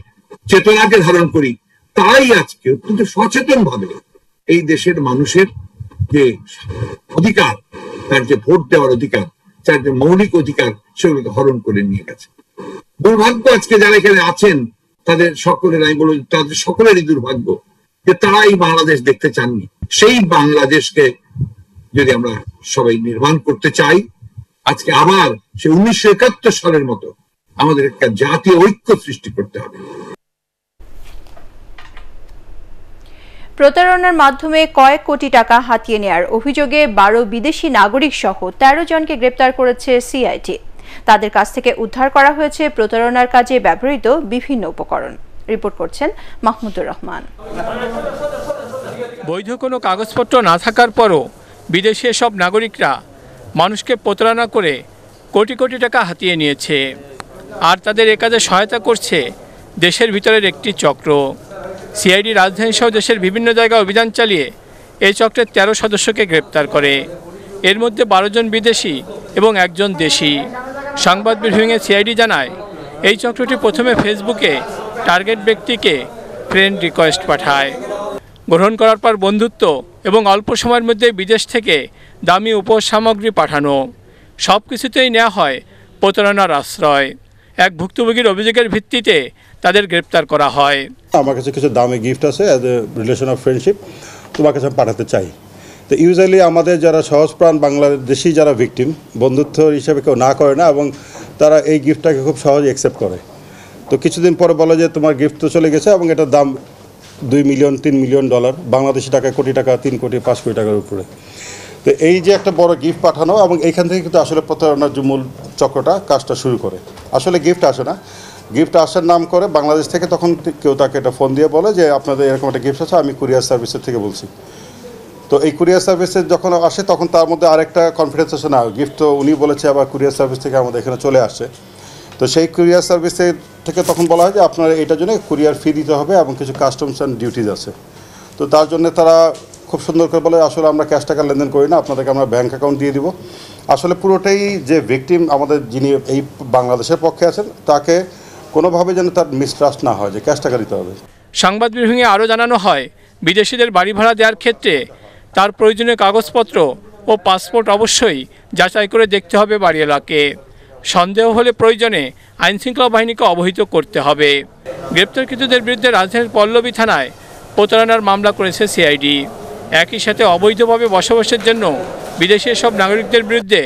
চেতনাকে ধারণ করি, তাই আজকে অত্যন্ত সচেতন ভাবে এই দেশের মানুষের যে অধিকার তার যে ভোট দেওয়ার অধিকার, তার যে মৌলিক অধিকার সেগুলোকে হরণ করে নিয়ে গেছে। দুর্ভাগ্য আজকে যারা এখানে আছেন, তাদের সকলের, আমি বলব, তাদের সকলেরই দুর্ভাগ্য যে তারা এই বাংলাদেশ দেখতে চাননি। সেই বাংলাদেশকে যদি আমরা সবাই নির্মাণ করতে চাই, আজকে আবার সে উনিশশো একাত্তর সালের মতো আমাদের একটা জাতীয় ঐক্য সৃষ্টি করতে হবে। প্রতারণার মাধ্যমে কয়েক কোটি টাকা হাতিয়ে নেয়ার অভিযোগে বারো বিদেশি নাগরিক সহ তেরো জনকে গ্রেপ্তার করেছে সিআইটি তাদের কাছ থেকে উদ্ধার করা হয়েছে প্রতারণার কাজে ব্যবহৃত বিভিন্ন উপকরণ। রিপোর্ট করছেন মাহমুদুর রহমান। বৈধ কোনো কাগজপত্র না থাকার পরও বিদেশি সব নাগরিকরা মানুষকে প্রতারণা করে কোটি কোটি টাকা হাতিয়ে নিয়েছে। আর তাদের এ কাজে সহায়তা করছে দেশের ভিতরের একটি চক্র। সিআইডি রাজধানী সহ দেশের বিভিন্ন জায়গায় অভিযান চালিয়ে এই চক্রের তেরো সদস্যকে গ্রেপ্তার করে। এর মধ্যে বারো জন বিদেশি এবং একজন দেশি। সংবাদ ব্রিফিংয়ে সিআইডি জানায়, এই চক্রটি প্রথমে ফেসবুকে টার্গেট ব্যক্তিকে ফ্রেন্ড রিকোয়েস্ট পাঠায়। গ্রহণ করার পর বন্ধুত্ব এবং অল্প সময়ের মধ্যে বিদেশ থেকে দামি উপহার সামগ্রী পাঠানো। সব কিছুতেই নেওয়া হয় প্রতারণার আশ্রয়। এক ভুক্তভোগীর অভিযোগের ভিত্তিতে তাদের গ্রেপ্তার করা হয়। আমার কাছে কিছু দামি গিফট আছে as a relation of friendship তোমার কাছে পাঠাতে চাই। তো ইউজুয়ালি আমাদের যারা সহজপ্রাণ বাংলাদেশি যারা ভিকটিম বন্ধুত্ব হিসেবে কেউ না করে না এবং তারা এই গিফটটাকে খুব সহজে অ্যাকসেপ্ট করে। তো কিছুদিন পরে বলে যে তোমার গিফট তো চলে গেছে এবং এটার দাম দুই মিলিয়ন তিন মিলিয়ন ডলার বাংলাদেশি টাকা কোটি টাকা, তিন কোটি, পাঁচ কোটি টাকার উপরে। তো এই যে একটা বড় গিফট পাঠানো এবং এইখান থেকে কিন্তু আসলে প্রতারণার যে মূল চক্রটা, কাজটা শুরু করে। আসলে গিফট আসে না। গিফট আসার নাম করে বাংলাদেশ থেকে তখন কেউ তাকে এটা ফোন দিয়ে বলে যে, আপনাদের এরকম একটা গিফট আছে, আমি কুরিয়ার সার্ভিসের থেকে বলছি। তো এই কুরিয়ার সার্ভিসের যখন আসে, তখন তার মধ্যে আরেকটা কনফিডেন্স আসে না গিফট তো উনি বলেছে, আবার কুরিয়ার সার্ভিস থেকে আমাদের এখানে চলে আসে তো সেই কুরিয়ার সার্ভিসের থেকে তখন বলা হয় যে, আপনার এটার জন্য কুরিয়ার ফি দিতে হবে এবং কিছু কাস্টমস অ্যান্ড ডিউটিজ আছে। তো তার জন্য তারা খুব সুন্দর করে বলে, আসলে আমরা ক্যাশ টাকা লেনদেন করি না, আপনাদেরকে আমরা ব্যাঙ্ক অ্যাকাউন্ট দিয়ে দিব। আসলে পুরোটাই যে ভিকটিম আমাদের যিনি এই বাংলাদেশের পক্ষে আছেন, তাকে কোনোভাবে যেন তার মিসট্রাস্ট না হয় যে ক্যাশ টাকা দিতে হবে। সংবাদ বিভাগে আরও জানানো হয় বিদেশিদের বাড়ি ভাড়া দেওয়ার ক্ষেত্রে তার প্রয়োজনীয় কাগজপত্র ও পাসপোর্ট অবশ্যই যাচাই করে দেখতে হবে বাড়িওয়ালাকে। সন্দেহ হলে প্রয়োজনে আইনশৃঙ্খলা বাহিনীকে অবহিত করতে হবে। গ্রেপ্তারকৃতদের বিরুদ্ধে রাজধানীর পল্লবী থানায় প্রতারণার মামলা করেছে সিআইডি। একই সাথে অবৈধভাবে বসবাসের জন্য বিদেশি সব নাগরিকদের বিরুদ্ধে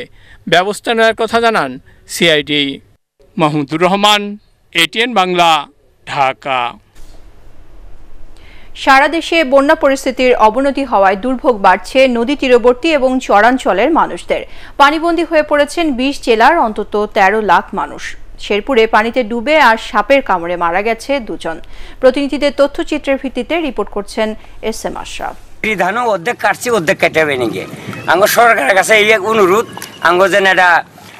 ব্যবস্থা নেওয়ার কথা জানান সিআইডি। মাহমুদুর রহমান এটিএন বাংলা ঢাকা সারা দেশে বন্যা পরিস্থিতির অবনতি হওয়ায় দুর্ভোগ বাড়ছে নদী তীরবর্তী এবং চরাঞ্চলের মানুষদের। পানিবন্দী হয়ে পড়েছেন বিশ জেলার অন্তত ১৩ লাখ মানুষ। শেরপুরে পানিতে ডুবে আর সাপের কামড়ে মারা গেছে দুজন। প্রতিনিধিদের তথ্যচিত্রের ভিত্তিতে রিপোর্ট করছেন এস এম আশরাফ। ধানও অর্ধেক কাটছি অর্ধেক কাটাবে নাকি? আঙ্গ সরকারের কাছে এই অনুরোধ আঙ্গ যেন এটা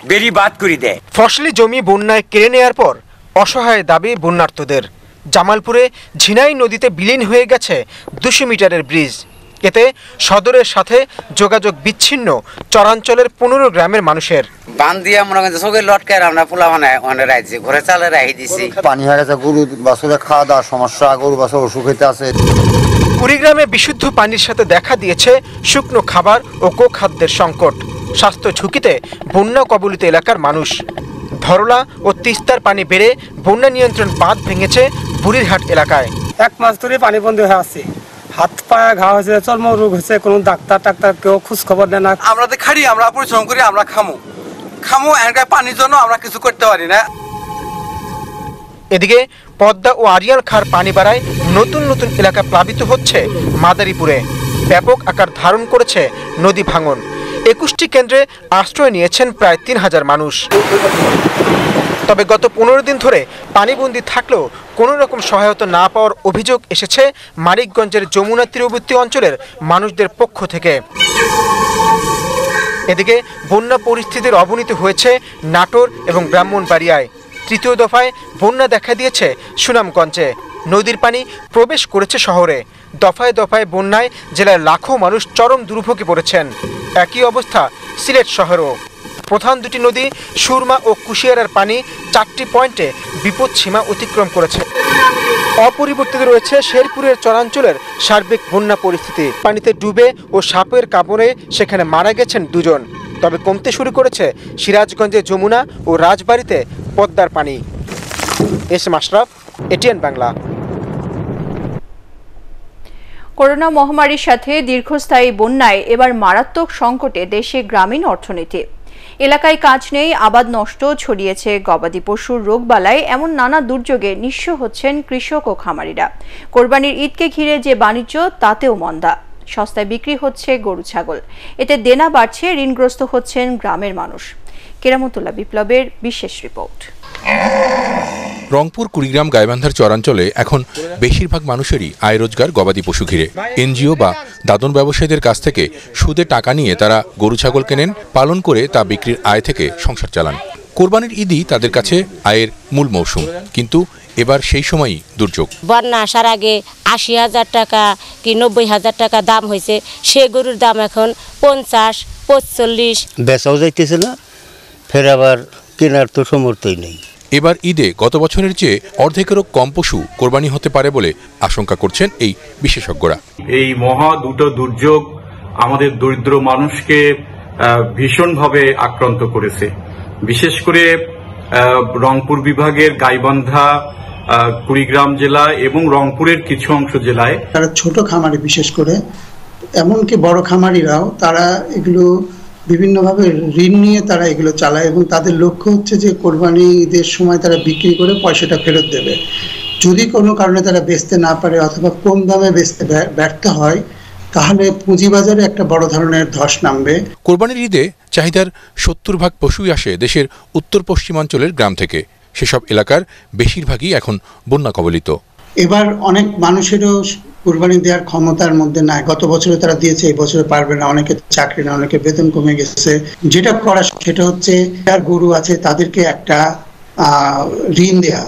বেরি বাদ করে দেয়। ফসলি জমি বন্যায় কেড়ে নেওয়ার পর অসহায় দাবি বন্যার্থদের। জামালপুরে ঝিনাই নদীতে বিলীন হয়ে গেছে দুশো মিটারের ব্রিজ। এতে সদরের সাথে যোগাযোগ বিচ্ছিন্ন চরাঞ্চলের পনেরো গ্রামের মানুষের। বান দিয়ে মনে করেন চোখে লটকে আমরা পোলা মানে অনেক রাখছি ঘরে চালে রাখি দিছি। পানি হয়ে গেছে গরু বাছুরের খাওয়া দাওয়ার সমস্যা গরু বাছুর অসুখ হইতে আছে। কুড়িগ্রামে বিশুদ্ধ পানির সাথে দেখা দিয়েছে শুকনো খাবার ও কোখাদ্যের সংকট। স্বাস্থ্য ঝুঁকিতে বন্যা কবলিত এলাকার মানুষ। ধরলা ও তিস্তার পানি বেড়ে বন্যা নিয়ন্ত্রণ বাঁধ ভেঙেছে বুড়িরহাট এলাকায়। এক মাস ধরে পানি বন্ধ হয়ে আছে। হাত পায়ে ঘা হয়েছে চর্ম রোগ হয়েছে কোনো ডাক্তার টাক্তার কেউ খোঁজ খবর দেয় না। আমরা তো খাড়ি আমরা পরিশ্রম করি আমরা খামু। খামু এখানকার পানির জন্য আমরা কিছু করতে পারি না। এদিকে পদ্মা ও আরিয়াল খার পানি বাড়ায় নতুন নতুন এলাকা প্লাবিত হচ্ছে মাদারীপুরে। ব্যাপক আকার ধারণ করেছে নদী ভাঙন। একুশটি কেন্দ্রে আশ্রয় নিয়েছেন প্রায় তিন হাজার মানুষ। তবে গত পনেরো দিন ধরে পানিবন্দি থাকলেও কোনো রকম সহায়তা না পাওয়ার অভিযোগ এসেছে মানিকগঞ্জের যমুনা তীরবর্তী অঞ্চলের মানুষদের পক্ষ থেকে। এদিকে বন্যা পরিস্থিতির অবনতি হয়েছে নাটোর এবং ব্রাহ্মণবাড়িয়ায়। তৃতীয় দফায় বন্যা দেখা দিয়েছে সুনামগঞ্জে। নদীর পানি প্রবেশ করেছে শহরে। দফায় দফায় বন্যায় জেলার লাখো মানুষ চরম দুর্ভোগে পড়েছেন। একই অবস্থা সিলেট শহরও। প্রধান দুটি নদী সুরমা ও কুশিয়ারার পানি চারটি পয়েন্টে বিপদ সীমা অতিক্রম করেছে। অপরিবর্তিত রয়েছে শেরপুরের চরাঞ্চলের সার্বিক বন্যা পরিস্থিতি। পানিতে ডুবে ও সাপের কাপড়ে সেখানে মারা গেছেন দুজন। তবে কমতে শুরু করেছে সিরাজগঞ্জে যমুনা ও রাজবাড়িতে পদ্মার পানি। S Mashraf, ATN Bangla. Corona মহামারীর সাথে দীর্ঘস্থায়ী বন্যায় এবার মারাত্মক সংকটে দেশে গ্রামীণ অর্থনীতি। এলাকায় কাজ নেই, আবাদ নষ্ট ছড়িয়েছে গবাদি পশুর রোগবালায় এমন নানা দুর্যোগে নিঃস্ব হচ্ছেন কৃষক ও খামারিরা। কোরবানির ঈদকে ঘিরে যে বাণিজ্য, তাতেও মন্দা। সস্তায় বিক্রি হচ্ছে গরু, ছাগল। এতে দেনা বাড়ছে, ঋণগ্রস্ত হচ্ছেন গ্রামের মানুষ। কেরামতুল্লাহ বিপ্লবের বিশেষ রিপোর্ট। রংপুর কুড়িগ্রাম গাইবান্ধার চরাঞ্চলে এখন বেশিরভাগ মানুষেরই আয় রোজগার গবাদি পশু ঘিরে। এনজিও বা দাদন ব্যবসায়ীদের কাছ থেকে সুদে টাকা নিয়ে তারা গরু ছাগল কেনেন পালন করে তা বিক্রির আয় থেকে সংসার চালান। কোরবানির ঈদই তাদের কাছে আয়ের মূল মৌসুম। কিন্তু এবার সেই সময়ই দুর্যোগ। বন্যা আসার আগে আশি হাজার টাকা কি নব্বই হাজার টাকা দাম হয়েছে। সে গরুর দাম এখন পঞ্চাশ পঁচল্লিশ। বেচাও যাইতেছে না ফের আবার কেনার তো সমর্থই নেই। এবার ঈদে গত বছরের চেয়ে অর্ধেকেরও কম পশু কোরবানি হতে পারে বলে আশঙ্কা করছেন এই বিশেষজ্ঞরা। এই মহা দুটো দুর্যোগ আমাদের দরিদ্র মানুষকে ভীষণভাবে আক্রান্ত করেছে। বিশেষ করে রংপুর বিভাগের গাইবান্ধা কুড়িগ্রাম জেলা এবং রংপুরের কিছু অংশ জেলায় তারা ছোট খামারে বিশেষ করে এমনকি বড় খামারিরাও তারা এগুলো বিভিন্নভাবে ঋণ নিয়ে তারা এগুলো চালায় এবং তাদের লক্ষ্য হচ্ছে যে কোরবানি ঈদের সময় তারা বিক্রি করে পয়সাটা ফেরত দেবে। যদি কোনো কারণে তারা বেচতে না পারে অথবা কম দামে বেচতে ব্যর্থ হয়, তাহলে পুঁজিবাজারে একটা বড় ধরনের ধস নামবে। কোরবানির ঈদে চাহিদার সত্তর ভাগ পশুই আসে দেশের উত্তর পশ্চিমাঞ্চলের গ্রাম থেকে। সেসব এলাকার বেশিরভাগই এখন বন্যা কবলিত। এবার অনেক মানুষেরও কোরবানি দেওয়ার ক্ষমতার মধ্যে নাই। গত বছরে তারা দিয়েছে, এই বছরে পারবে না। অনেকে চাকরি না অনেকে বেতন কমে গেছে। যেটা করা, সেটা হচ্ছে, যার গরু আছে, তাদেরকে একটা ঋণ দেয়া।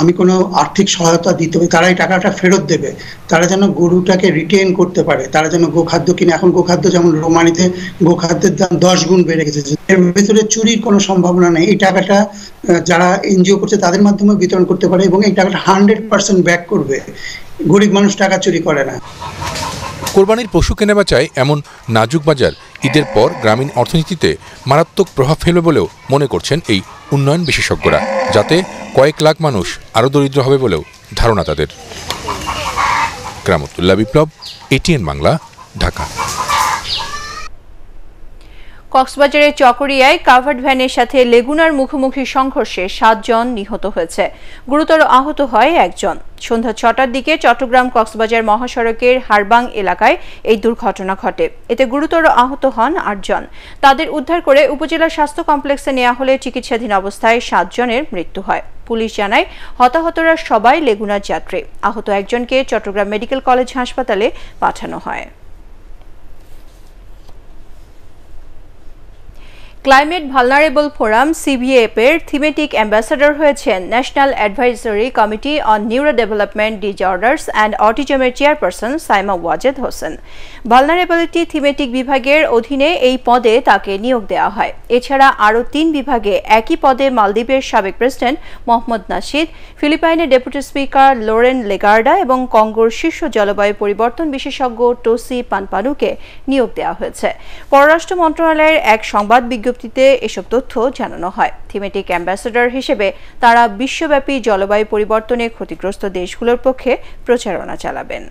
আমি কোনো আর্থিক সহায়তা দিতে হবে তারা এই টাকাটা ফেরত দেবে। তারা যেন গরুটাকে রিটেন করতে পারে, তারা যেন গোখাদ্য কিনে, এখন গোখাদ্য যেমন রোমানিতে গোখাদ্যের দাম দশ গুণ বেড়ে গেছে, এর ভেতরে চুরির কোনো সম্ভাবনা নেই। এই টাকাটা যারা এনজিও করছে তাদের মাধ্যমে বিতরণ করতে পারে এবং এই টাকাটা হান্ড্রেড পার্সেন্ট ব্যাক করবে। গরিব মানুষ টাকা চুরি করে না। কোরবানির পশু কেনাবেচায় এমন নাজুক বাজার ঈদের পর গ্রামীণ অর্থনীতিতে মারাত্মক প্রভাব ফেলবে বলেও মনে করছেন এই উন্নয়ন বিশেষজ্ঞরা, যাতে কয়েক লাখ মানুষ আরও দরিদ্র হবে বলেও ধারণা তাদের। গ্রামতুল্লাহ বিপ্লব এটিএন বাংলা, ঢাকা। কক্সবাজারের চকরিয়ায় কাভার্ড ভ্যানের সাথে লেগুনার মুখোমুখি সংঘর্ষে সাতজন নিহত হয়েছে। গুরুতর আহত হয় একজন। সন্ধ্যা ছটার দিকে চট্টগ্রাম কক্সবাজার মহাসড়কের হারবাং এলাকায় এই দুর্ঘটনা ঘটে। এতে গুরুতর আহত হন আটজন। তাদের উদ্ধার করে উপজেলা স্বাস্থ্য কমপ্লেক্সে নেওয়া হলে চিকিৎসাধীন অবস্থায় সাতজনের মৃত্যু হয়। পুলিশ জানায়, হতাহতরা সবাই লেগুনার যাত্রী। আহত একজনকে চট্টগ্রাম মেডিকেল কলেজ হাসপাতালে পাঠানো হয়। Climate vulnerable forum CVF thematic ambassador হয়েছেন national advisory committee on neuro development disorders and অটিজমের chairperson Saima Wazed Hossain. Vulnerability thematic বিভাগের অধীনে এই পদে তাকে নিয়োগ দেওয়া হয়। এছাড়া আরও তিন বিভাগে একই পদে মালদ্বীপের সাবেক প্রেসিডেন্ট মোহাম্মদ নাশিদ, ফিলিপাইনের ডেপুটি স্পিকার লোরেন লেগার্ডা এবং কঙ্গোর শীর্ষ জলবায়ু পরিবর্তন বিশেষজ্ঞ টোসি পানপানুকে নিয়োগ দেওয়া হয়েছে। পররাষ্ট্র মন্ত্রণালয়ের এক সংবাদ বিজ্ঞপ্তিতে এসব তথ্য জানানো হয়। থিমেটিক অ্যাম্বাসেডর হিসেবে তারা বিশ্বব্যাপী জলবায়ু পরিবর্তনে ক্ষতিগ্রস্ত দেশগুলোর পক্ষে প্রচারণা চালাবেন।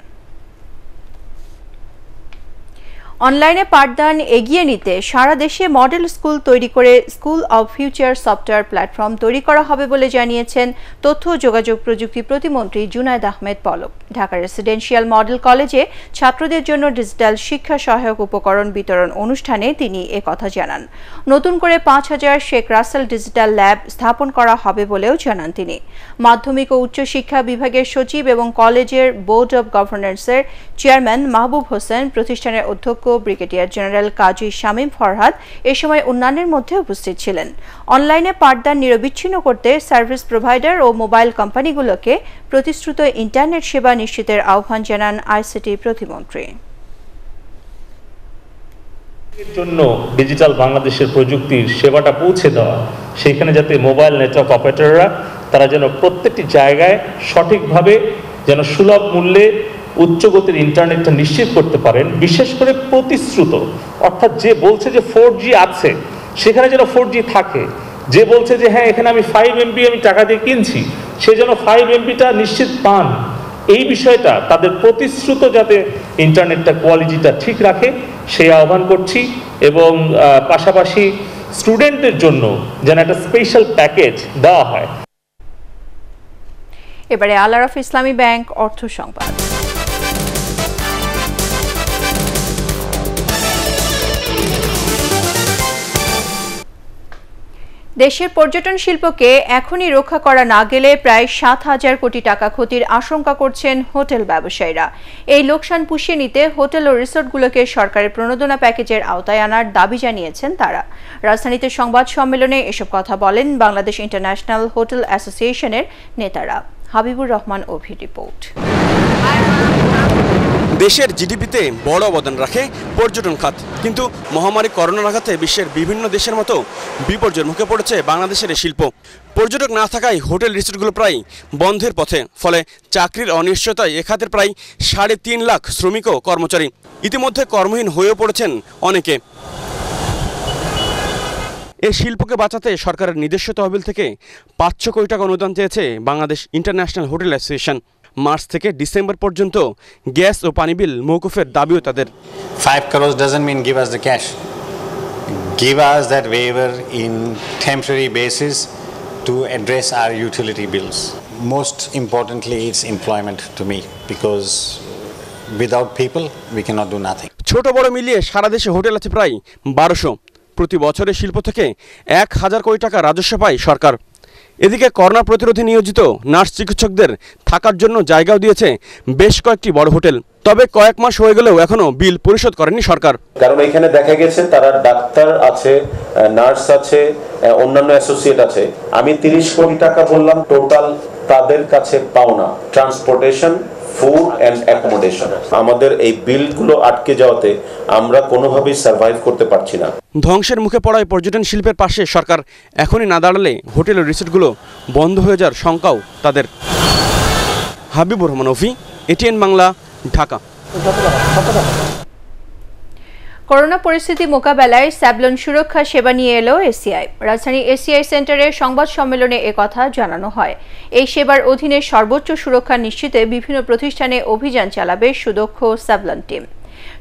অনলাইনে পাঠদান এগিয়ে নিতে সারা দেশে মডেল স্কুল তৈরি করে school of future software platform তৈরি করা হবে বলে জানিয়েছেন তথ্য যোগাযোগ প্রযুক্তি প্রতিমন্ত্রী জুনায়দ আহমেদ পলক। ঢাকা রেসিডেন্সিয়াল মডেল কলেজে ছাত্রদের জন্য ডিজিটাল শিক্ষা সহায়ক উপকরণ বিতরণ অনুষ্ঠানে তিনি কথা জানান। নতুন করে পাঁচ হাজার শেখ রাসেল ডিজিটাল ল্যাব স্থাপন করা হবে বলেও জানান তিনি। মাধ্যমিক ও উচ্চশিক্ষা বিভাগের সচিব এবং কলেজের বোর্ড অব গভর্নেন্সের চেয়ারম্যান মাহবুব হোসেন প্রতিষ্ঠানের অধ্যক্ষ ব্রিগেডিয়ার জেনারেল কাজী শামীম ফরহাদ এ সময় অন্যান্যের মধ্যে উপস্থিত ছিলেন। অনলাইনে পাঠদান নিরবিচ্ছিন্ন করতে সার্ভিস প্রোভাইডার ও মোবাইল কোম্পানিগুলোকে প্রতিশ্রুত ইন্টারনেট সেবা নিশ্চিতের আহ্বান জানান আইসিটি প্রতিমন্ত্রী। জন্য ডিজিটাল বাংলাদেশের প্রযুক্তির সেবাটা পৌঁছে দেওয়া, সেখানে যাতে মোবাইল নেটওয়ার্ক অপারেটররা, তারা যেন প্রত্যেকটি জায়গায় সঠিকভাবে যেন সুলভ মূল্যে উচ্চগতির ইন্টারনেটটা নিশ্চিত করতে পারেন, বিশেষ করে প্রতিশ্রুত। অর্থাৎ যে বলছে যে ফোর আছে, সেখানে যেন ফোর থাকে। যে বলছে যে হ্যাঁ এখানে আমি ফাইভ এমবি আমি টাকা দিয়ে কিনছি, সে যেন ফাইভ এমবিটা নিশ্চিত পান। এই বিষয়টা, তাদের প্রতিশ্রুত যাতে ইন্টারনেটটা, কোয়ালিটিটা ঠিক রাখে, সেই আহ্বান করছি। এবং পাশাপাশি স্টুডেন্টদের জন্য যেন একটা স্পেশাল প্যাকেজ দেওয়া হয়। এবারে আলারফ ইসলামী ব্যাংক অর্থ সংবাদ। দেশের পর্যটন শিল্পকে এখনই রক্ষা করা না গেলে প্রায় সাত হাজার কোটি টাকা ক্ষতির আশঙ্কা করছেন হোটেল ব্যবসায়ীরা। এই লোকসান পুষিয়ে নিতে হোটেল ও রিসোর্টগুলোকে সরকারের প্রণোদনা প্যাকেজের আওতায় আনার দাবি জানিয়েছেন তারা। রাজধানীতে সংবাদ সম্মেলনে এসব কথা বলেন বাংলাদেশ ইন্টারন্যাশনাল হোটেল অ্যাসোসিয়েশনের নেতারা। হাবিবুর রহমান অভি রিপোর্ট। দেশের জিডিপিতে বড় অবদান রাখে পর্যটন খাত। কিন্তু মহামারী করোনার আঘাতে বিশ্বের বিভিন্ন দেশের মতো বিপর্যয়ের মুখে পড়েছে বাংলাদেশের এই শিল্প। পর্যটক না থাকায় হোটেল রিসোর্টগুলো প্রায় বন্ধের পথে, ফলে চাকরির অনিশ্চয়তায় এ খাতের প্রায় সাড়ে তিন লাখ শ্রমিক ও কর্মচারী। ইতিমধ্যে কর্মহীন হয়েও পড়েছেন অনেকে। এ শিল্পকে বাঁচাতে সরকারের নিজস্ব তহবিল থেকে পাঁচশো কোটি টাকা অনুদান চেয়েছে Bangladesh international hotel association. March থেকে ডিসেম্বর পর্যন্ত গ্যাস ও পানি বিল মৌকুফের দাবিও তাদের। Five crores doesn't mean give us the cash give us that waiver in temporary basis to address our utility bills most importantly it's employment to me because without people we can't do nothing ছোট বড় মিলিয়ে সারা দেশে hotel আছে প্রায় বারোশো। প্রতি বছরে শিল্প থেকে এক হাজার কোটি টাকা রাজস্ব পায় সরকার। এদিকে করোনা প্রতিরোধে নিয়োজিত নার্স চিকিৎসকদের থাকার জন্য জায়গাও দিয়েছে বেশ কয়েকটি বড় হোটেল। তবে কয়েক মাস হয়ে গেলেও এখনও বিল পরিশোধ করেনি সরকার। কারণ এখানে দেখা গেছে তারা ডাক্তার আছে, নার্স আছে, অন্যান্য অ্যাসোসিয়েট আছে। আমি তিরিশ কোটি টাকা বললাম, টোটাল তাদের কাছে পাওনা। ট্রান্সপোর্টেশন ফুড অ্যান্ড অ্যাকোমোডেশন আমাদের এই বিলগুলো আটকে যাওয়াতে আমরা কোনোভাবেই সার্ভাইভ করতে পারছি না। ধ্বংসের মুখে পড়ায় পর্যটন শিল্পের পাশে সরকার এখনই না দাঁড়ালে হোটেল ও রিসোর্টগুলো বন্ধ হয়ে যাওয়ার শঙ্কাও তাদের। হাবিবুর রহমান, অফি, এটিএন বাংলা, ঢাকা। করোনা পরিস্থিতি মোকাবেলায় স্যাবলন সুরক্ষা সেবা নিয়ে এলো এসিআই। রাজধানী এসিআই সেন্টারে সংবাদ সম্মেলনে একথা জানানো হয়। এই সেবার অধীনে সর্বোচ্চ সুরক্ষা নিশ্চিতে বিভিন্ন প্রতিষ্ঠানে অভিযান চালাবে সুদক্ষ স্যাবলন টিম।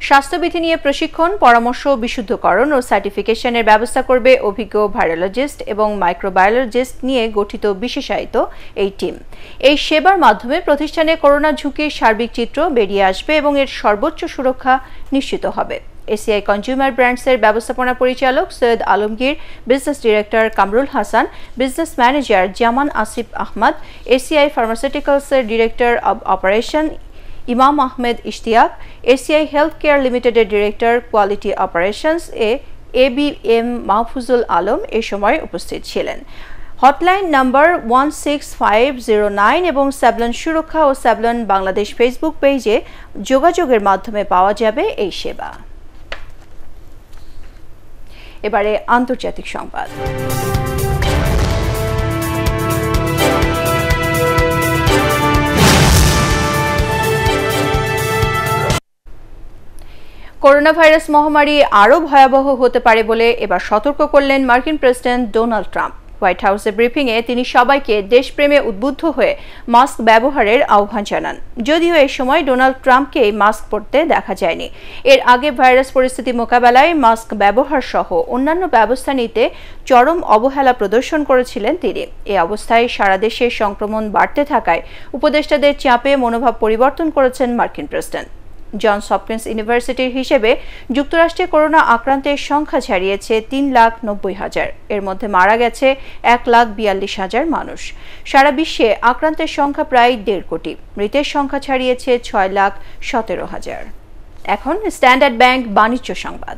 স্বাস্থ্যবিধি নিয়ে প্রশিক্ষণ, পরামর্শ বিশুদ্ধকরণ ও সার্টিফিকেশনের ব্যবস্থা করবে অভিজ্ঞ ভাইরোলজিস্ট এবং মাইক্রোবায়োলজিস্ট নিয়ে গঠিত বিশেষায়িত এই টিম। এই সেবার মাধ্যমে প্রতিষ্ঠানে করোনা ঝুঁকির সার্বিক চিত্র বেরিয়ে আসবে এবং এর সর্বোচ্চ সুরক্ষা নিশ্চিত হবে। এসিআই কনজিউমার ব্র্যান্ডসের ব্যবস্থাপনা পরিচালক Syed Alamgir, business director Kamrul Hasan, business manager Zaman Asif Ahmad, ACI ফার্মাসিউটিক্যালসের director of operation Imam Ahmed Ishtiaq, ACI health care লিমিটেডের director quality operations A A B M Mahfuzul Alam এ সময় উপস্থিত ছিলেন। Hotline number one six five zero nine এবং Savlon সুরক্ষা ও Savlon Bangladesh Facebook পেজে যোগাযোগের মাধ্যমে পাওয়া যাবে এই সেবা। এবারে আন্তর্জাতিক সংবাদ। করোনা ভাইরাস মহামারী আরও ভয়াবহ হতে পারে বলে এবার সতর্ক করলেন মার্কিন প্রেসিডেন্ট ডোনাল্ড ট্রাম্প। হোয়াইট হাউসের ব্রিফিংয়ে তিনি সবাইকে দেশপ্রেমে উদ্বুদ্ধ হয়ে মাস্ক ব্যবহারের আহ্বান জানান। যদিও এ সময় ডোনাল্ড ট্রাম্পকে মাস্ক পরতে দেখা যায়নি। এর আগে ভাইরাস পরিস্থিতি মোকাবেলায় মাস্ক ব্যবহার সহ অন্যান্য ব্যবস্থা নিতে চরম অবহেলা প্রদর্শন করেছিলেন তিনি। এ অবস্থায় সারা দেশে সংক্রমণ বাড়তে থাকায় উপদেষ্টাদের চাপে মনোভাব পরিবর্তন করেছেন মার্কিন প্রেসিডেন্ট। জনস সপকিন্স ইউনিভার্সিটির হিসেবে যুক্তরাষ্ট্রে করোনা আক্রান্তের সংখ্যা ছাড়িয়েছে তিন লাখ নব্বই হাজার। এর মধ্যে মারা গেছে এক লাখ বিয়াল্লিশ হাজার মানুষ। সারা বিশ্বে আক্রান্তের সংখ্যা প্রায় দেড় কোটি। মৃতের সংখ্যা ছাড়িয়েছে ছয় লাখ সতেরো হাজার। এখন স্ট্যান্ডার্ড ব্যাংক বাণিজ্য সংবাদ।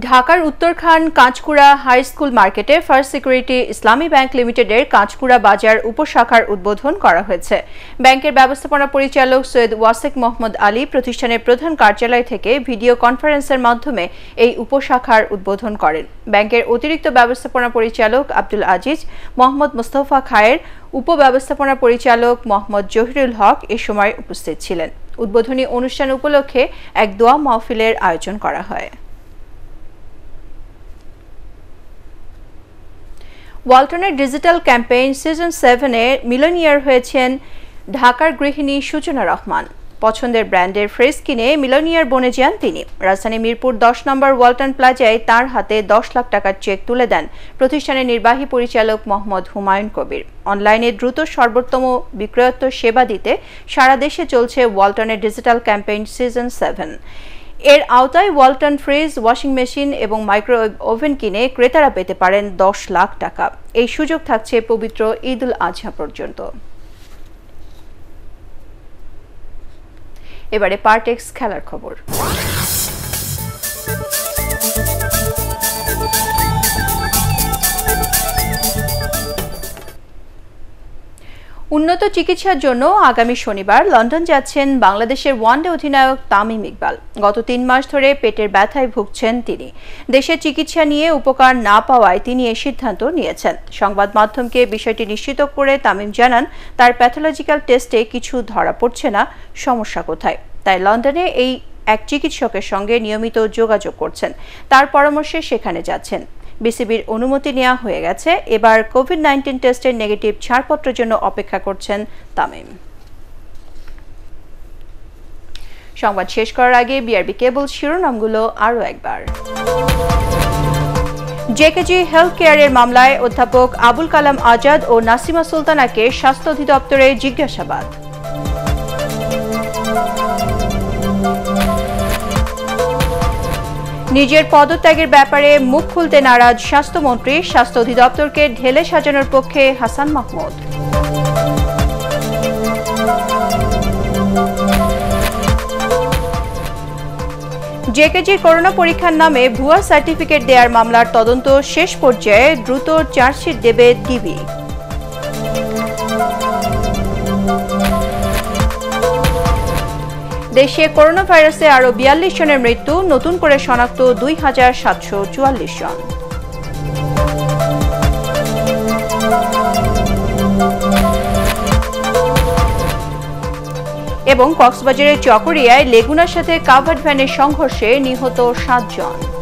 ঢাকার উত্তরখান কাঁচকুড়া হাই স্কুল মার্কেটে ফার্স্ট সিকিউরিটি ইসলামী ব্যাংক লিমিটেডের কাঁচকুড়া বাজার উপশাখার উদ্বোধন করা হয়েছে। ব্যাংকের ব্যবস্থাপনা পরিচালক সৈয়দ ওয়াসেক মোহাম্মদ আলী প্রতিষ্ঠানের প্রধান কার্যালয় থেকে ভিডিও কনফারেন্সের মাধ্যমে এই উপশাখার উদ্বোধন করেন। ব্যাংকের অতিরিক্ত ব্যবস্থাপনা পরিচালক আব্দুল আজিজ, মোহাম্মদ মোস্তফা খায়ের, উপব্যবস্থাপনা পরিচালক মোহাম্মদ জহিরুল হক এ সময় উপস্থিত ছিলেন। উদ্বোধনী অনুষ্ঠান উপলক্ষে এক দোয়া মাহফিলের আয়োজন করা হয়। ওয়ালটনের ডিজিটাল ক্যাম্পেইন সিজন সেভেনে মিলনিয়ার হয়েছেন ঢাকার গৃহিণী সূচনা রহমান। পছন্দের ব্র্যান্ডের ফ্রেস কিনে মিলনিয়ার বনে যান তিনি। রাজধানী মিরপুর দশ নম্বর ওয়ালটন প্লাজায় তার হাতে দশ লাখ টাকার চেক তুলে দেন প্রতিষ্ঠানের নির্বাহী পরিচালক মোহাম্মদ হুমায়ুন কবির। অনলাইনে দ্রুত সর্বোত্তম বিক্রয়ত্ব সেবা দিতে সারা দেশে চলছে ওয়ালটনের ডিজিটাল ক্যাম্পেইন সিজন সেভেন। এর আওতায় ওয়ালটন ফ্রিজ, ওয়াশিং মেশিন এবং মাইক্রোওয়েভ ওভেন কিনে ক্রেতারা পেতে পারেন দশ লাখ টাকা। এই সুযোগ থাকছে পবিত্র ঈদ উল আজহা পর্যন্ত। এবারে পার্টেক্স খেলার খবর। উন্নত চিকিৎসার জন্য আগামী শনিবার লন্ডন যাচ্ছেন বাংলাদেশের ওয়ানডে অধিনায়ক তামিম ইকবাল। গত তিন মাস ধরে পেটের ব্যথায় ভুগছেন তিনি। দেশের চিকিৎসা নিয়ে উপকার না পাওয়ায় তিনি এ সিদ্ধান্ত নিয়েছেন। সংবাদ মাধ্যমকে বিষয়টি নিশ্চিত করে তামিম জানান, তার প্যাথোলজিক্যাল টেস্টে কিছু ধরা পড়ছে না, সমস্যা কোথায়? তাই লন্ডনে এই এক চিকিৎসকের সঙ্গে নিয়মিত যোগাযোগ করছেন। তার পরামর্শে সেখানে যাচ্ছেন। বিসিবির অনুমতি নেওয়া হয়ে গেছে। এবার কোভিড নাইন্টিন টেস্টের নেগেটিভ ছাড়পত্রের জন্য অপেক্ষা করছেন তামিম। সংবাদ শেষ করার আগে বিআরবি কেবল শিরোনামগুলো আরও একবার। জেকেজি হেলথ কেয়ারের মামলায় অধ্যাপক আবুল কালাম আজাদ ও নাসিমা সুলতানাকে স্বাস্থ্য অধিদপ্তরে জিজ্ঞাসাবাদ। নিজের পদত্যাগের ব্যাপারে মুখ খুলতে নারাজ স্বাস্থ্যমন্ত্রী, স্বাস্থ্য অধিদপ্তরকে ঢেলে সাজানোর পক্ষে হাসান মাহমুদ। জেকেজির করোনা পরীক্ষার নামে ভুয়া সার্টিফিকেট দেওয়ার মামলার তদন্ত শেষ পর্যায়ে দ্রুত চার্জশিট দেবে ডিবি। দেশে করোনা ভাইরাসে আরও বিয়াল্লিশ জনের মৃত্যু, নতুন করে শনাক্ত দুই হাজার সাতশো চুয়াল্লিশ জন। এবং কক্সবাজারের চকরিয়ায় লেগুনার সাথে কাভার্ড ভ্যানের সংঘর্ষে নিহত সাতজন।